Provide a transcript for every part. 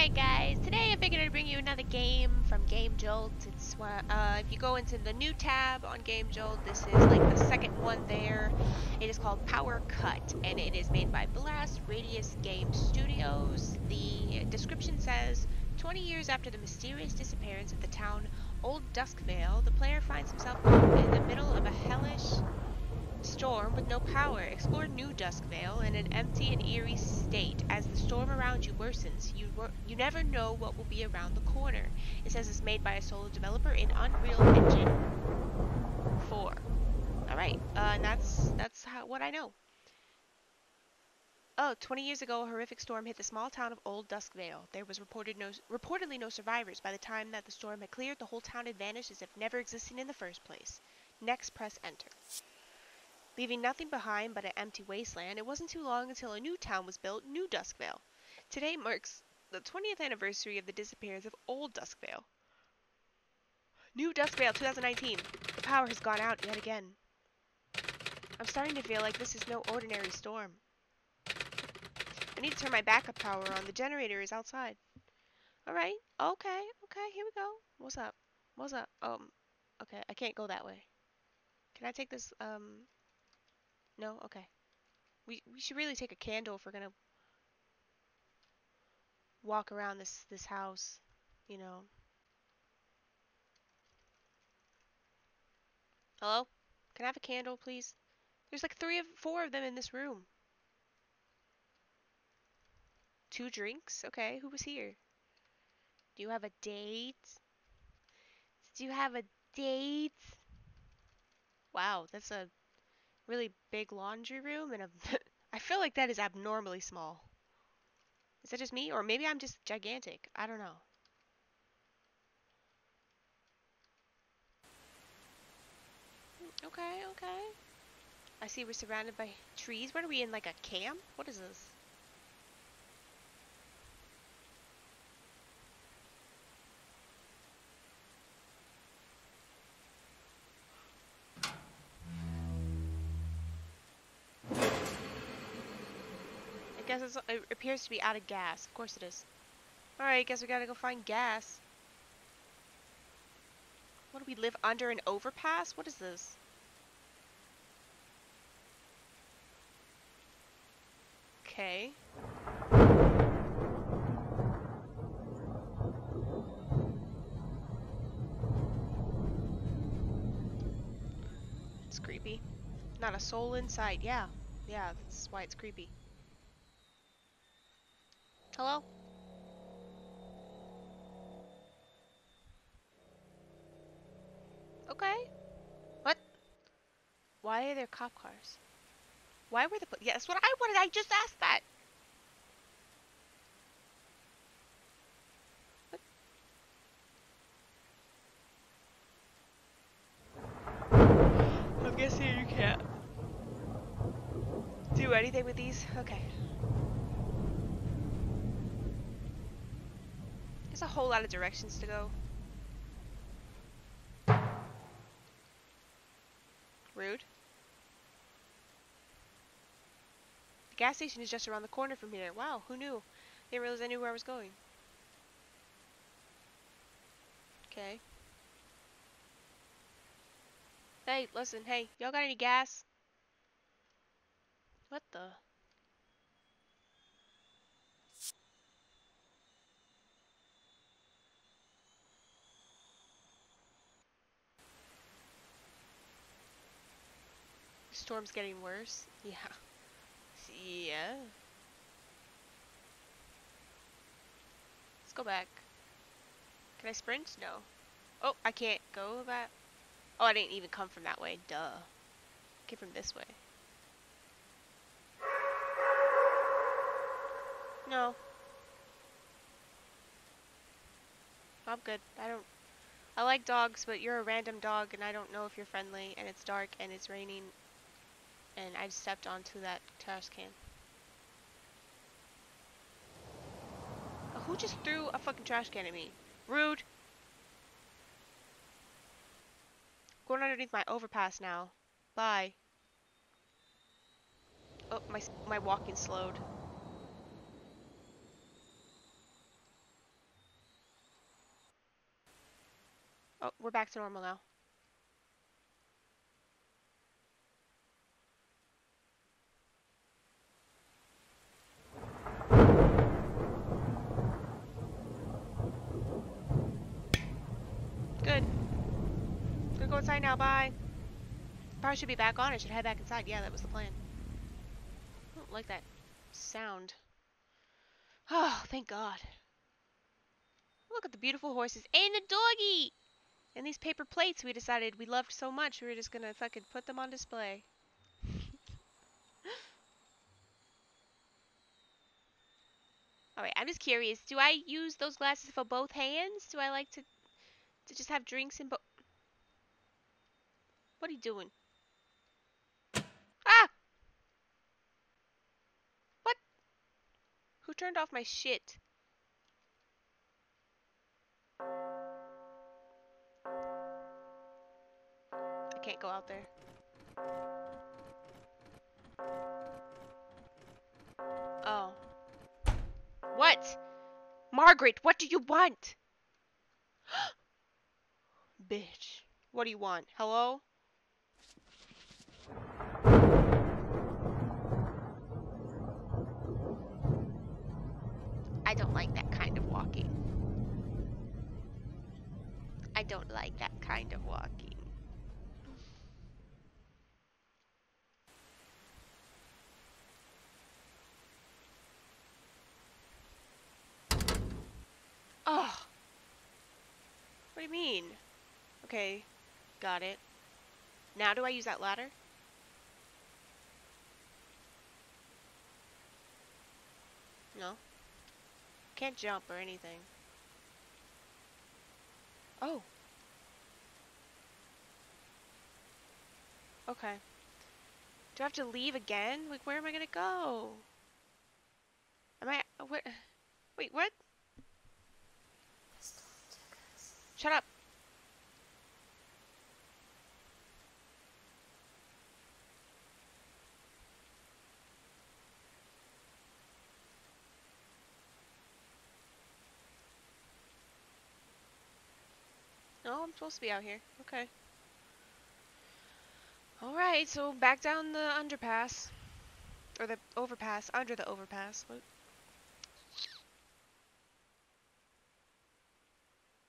Alright guys, today I figured I'd bring you another game from Game Jolt. It's uh, if you go into the new tab on Game Jolt, this is like the second one there. It is called Power Cut, and it is made by Blast Radius Game Studios. The description says, 20 years after the mysterious disappearance of the town Old Duskvale, the player finds himself in the middle of a hellish storm with no power. Explore New Duskvale in an empty and eerie state. As the storm around you worsens, you you never know what will be around the corner. It says it's made by a solo developer in Unreal Engine 4. Alright, uh, and that's, that's how, what I know. Oh, 20 years ago, a horrific storm hit the small town of Old Duskvale. There was reported no, reportedly no survivors. By the time that the storm had cleared, the whole town had vanished as if never existing in the first place. Next, press enter. Leaving nothing behind but an empty wasteland, it wasn't too long until a new town was built, New Duskvale. Today marks the 20th anniversary of the disappearance of Old Duskvale. New Duskvale 2019. The power has gone out yet again. I'm starting to feel like this is no ordinary storm. I need to turn my backup power on. The generator is outside. Alright. Okay. Okay. Here we go. What's up? What's up? Um. Okay. I can't go that way. Can I take this, um... No? Okay. We, we should really take a candle if we're gonna walk around this, this house, you know. Hello? Can I have a candle, please? There's like three of, four of them in this room. Two drinks? Okay, who was here? Do you have a date? Do you have a date? Wow, that's a really big laundry room and a I feel like that is abnormally small. Is that just me? Or maybe I'm just gigantic. I don't know. Okay, okay. I see we're surrounded by trees. What are we in, like a camp? What is this? Guess it appears to be out of gas. Of course it is. Alright, guess we gotta go find gas. What do we live under an overpass? What is this? Okay. It's creepy. Not a soul inside. Yeah. Yeah, that's why it's creepy. Hello? Okay. What? Why are there cop cars? Why were the... Yeah, what I wanted. I just asked that. What? I'm guessing you can't do anything with these? Okay. There's a whole lot of directions to go. Rude. The gas station is just around the corner from here. Wow, who knew? Didn't realize I knew where I was going. Okay. Hey, listen, hey, y'all got any gas? What the? Storm's getting worse. Yeah. Yeah. Let's go back. Can I sprint? No. Oh, I can't go that. Oh, I didn't even come from that way. Duh. I came from this way. No. I'm good. I don't... I like dogs, but you're a random dog, and I don't know if you're friendly, and it's dark, and it's raining, and I stepped onto that trash can. Who just threw a fucking trash can at me? Rude! Going underneath my overpass now. Bye. Oh, my, my walking slowed. Oh, we're back to normal now. Inside now, bye. Probably should be back on. I should head back inside. Yeah, that was the plan. I don't like that sound. Oh, thank God. Look at the beautiful horses and the doggy! And these paper plates we decided we loved so much we were just gonna fucking put them on display. Alright, I'm just curious. Do I use those glasses for both hands? Do I like to to just have drinks in both? What are you doing? Ah! What? Who turned off my shit? I can't go out there. Oh. What? Margaret, what do you want? Bitch. What do you want? Hello? I don't like that kind of walking. I don't like that kind of walking. Oh. What do you mean? Okay. Got it. Now do I use that ladder? No. Can't jump or anything. Oh. Okay. Do I have to leave again? Like, where am I gonna go? Am I... What? Wait, what? Shut up. No, I'm supposed to be out here. Okay. Alright, so back down the underpass. Or the overpass. Under the overpass. What?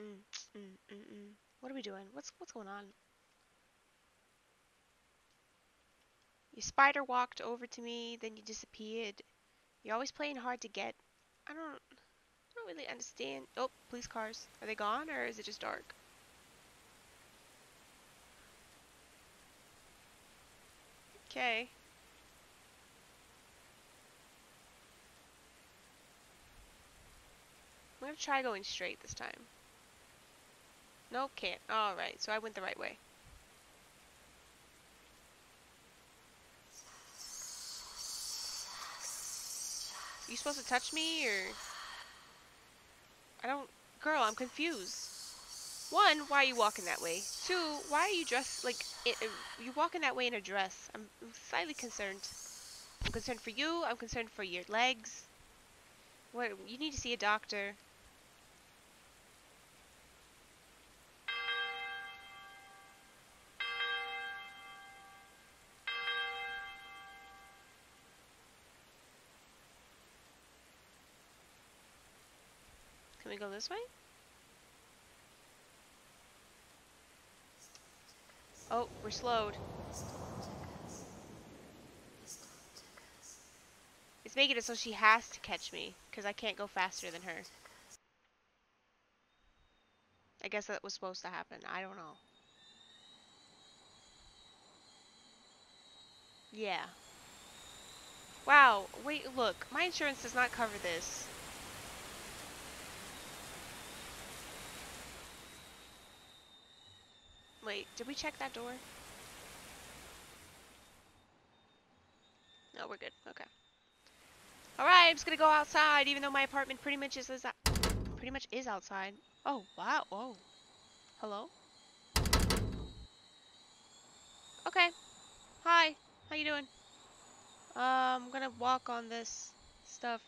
Mm, mm, mm, mm. What are we doing? What's what's going on? You spider walked over to me, then you disappeared. You're always playing hard to get. I don't I don't really understand. Oh, police cars. Are they gone or is it just dark? Okay. I'm gonna try going straight this time. Nope, can't. Alright, so I went the right way. You supposed to touch me, or... I don't... Girl, I'm confused. One, why are you walking that way? Two, why are you dressed like... It, you walking that way in a dress? I'm slightly concerned. I'm concerned for you. I'm concerned for your legs. What? You need to see a doctor. Can we go this way? Oh, we're slowed. It's making it so she has to catch me, because I can't go faster than her. I guess that was supposed to happen. I don't know. Yeah. Wow, wait, look. My insurance does not cover this. Wait, did we check that door? No, we're good. Okay. Alright, I'm just gonna go outside, even though my apartment pretty much is, is pretty much is outside. Oh, wow. Whoa. Hello? Okay. Hi. How you doing? Um, I'm gonna walk on this stuff.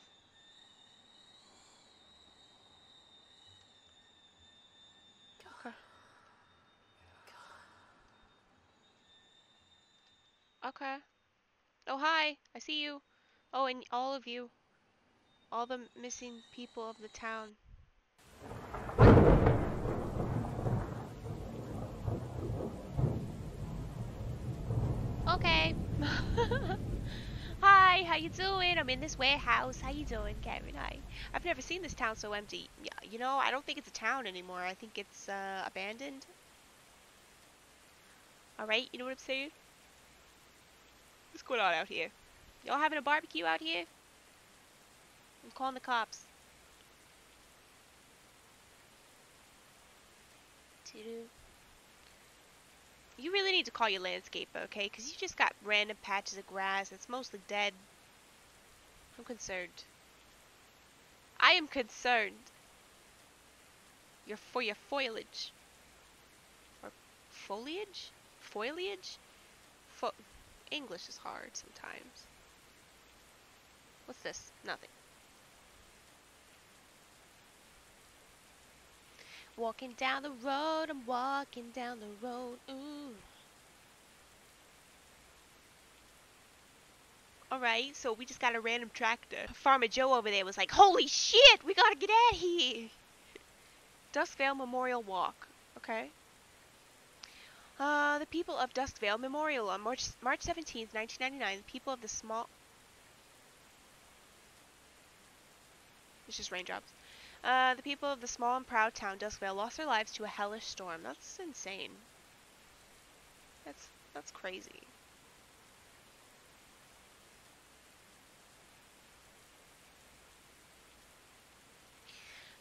Okay. Oh, hi. I see you. Oh, and all of you. All the missing people of the town. Okay. Hi, how you doing? I'm in this warehouse. How you doing, Karen? Hi. I've never seen this town so empty. You know, I don't think it's a town anymore. I think it's uh, abandoned. Alright, you know what I'm saying? What's going on out here? Y'all having a barbecue out here? I'm calling the cops. You really need to call your landscaper, okay? Because you just got random patches of grass that's mostly dead. I'm concerned. I am concerned. Your for your foliage. Or foliage? Foliage? Fo English is hard sometimes. What's this? Nothing. Walking down the road, I'm walking down the road, ooh. Alright, so we just got a random tractor. Farmer Joe over there was like, Holy shit, we gotta get out of here! Duskvale Memorial Walk. Okay. Uh, the people of Duskvale Memorial on March, March 17th, 1999, the people of the small... It's just raindrops. Uh, the people of the small and proud town Duskvale lost their lives to a hellish storm. That's insane. That's that's crazy.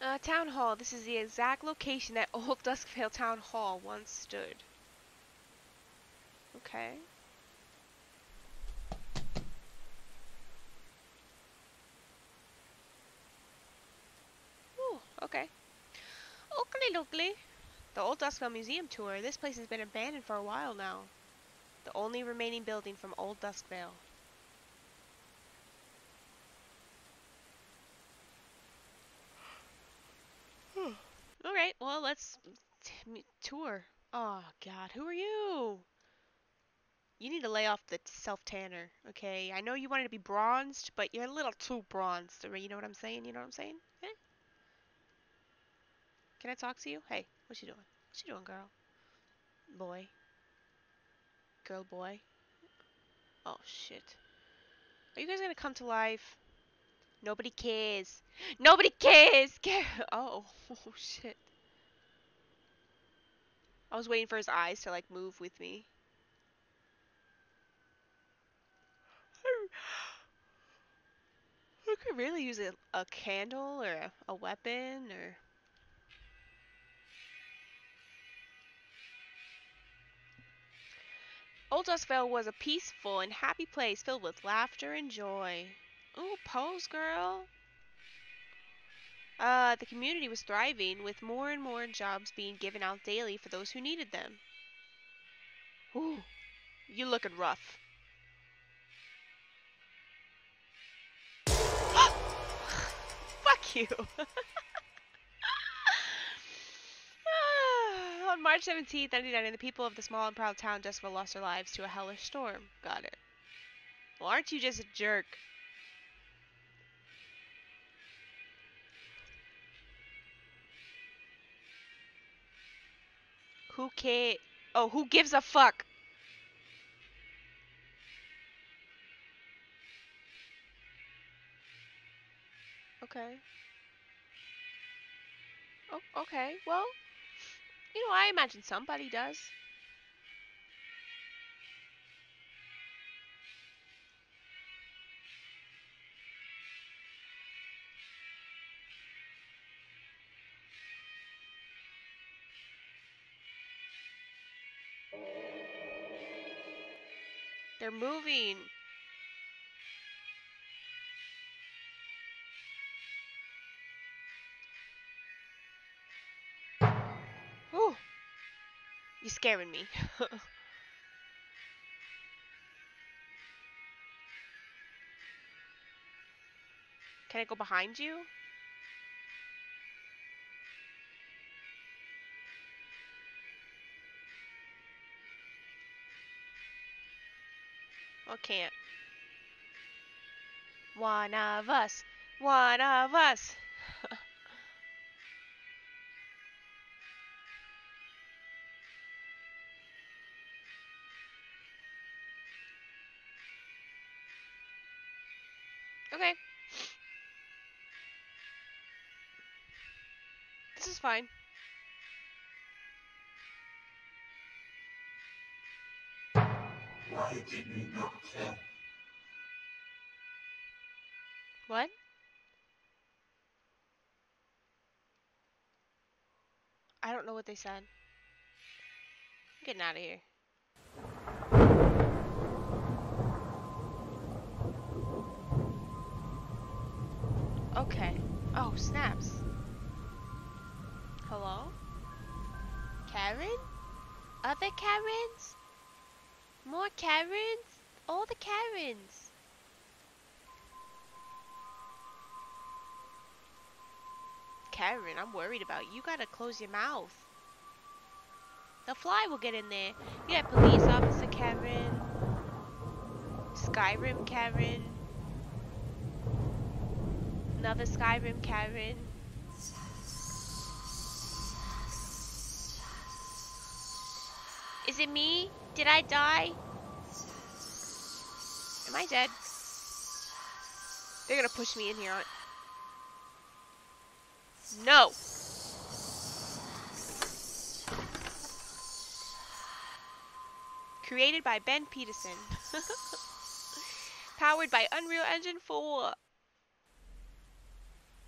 Uh, town Hall. This is the exact location that old Duskvale Town Hall once stood. Okay. Okay. Oakley dokley. The Old Duskvale Museum Tour. This place has been abandoned for a while now. The only remaining building from Old Duskvale. Alright, well, let's tour. Oh, God. Who are you? You need to lay off the self-tanner, okay? I know you wanted to be bronzed, but you're a little too bronzed. You know what I'm saying? You know what I'm saying? Can I talk to you? Hey, what you doing? What you doing, girl? Boy. Girl, boy. Oh, shit. Are you guys gonna come to life? Nobody cares. Nobody cares! oh, oh, shit. I was waiting for his eyes to, like, move with me. Could really use a, a candle or a, a weapon or Old Duskvale was a peaceful and happy place filled with laughter and joy. Ooh, pose, girl. Uh, the community was thriving, with more and more jobs being given out daily for those who needed them. Ooh, you looking rough. You. on March 17th, 1999, the people of the small and proud town Duskvale lost their lives to a hellish storm. Got it. Well, aren't you just a jerk? Who cares? Oh, who gives a fuck? Okay. Oh, okay. Well, you know, I imagine somebody does. They're moving. You're scaring me. Can I go behind you? Or can't? One of us. One of us. Okay. This is fine. Why did not tell? What? I don't know what they said. I'm getting out of here. Okay. Oh, snaps. Hello? Karen? Other Karens? More Karens? All the Karens. Karen, I'm worried about you. You gotta close your mouth. The fly will get in there. You got police officer Karen. Skyrim Karen. Another Skyrim Karen. Is it me? Did I die? Am I dead? They're gonna push me in here. aren't- No! Created by Ben Peterson. Powered by Unreal Engine 4.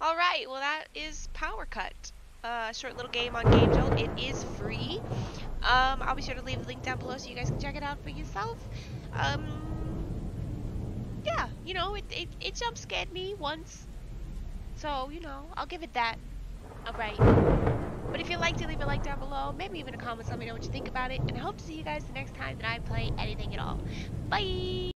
Alright, well that is Power Cut. A uh, short little game on Game Jolt. It is free. Um, I'll be sure to leave the link down below so you guys can check it out for yourself. Um, yeah, you know, it, it, it jump scared me once. So, you know, I'll give it that. Alright. But if you liked it, leave a like down below. Maybe even a comment, let me know what you think about it. And I hope to see you guys the next time that I play anything at all. Bye!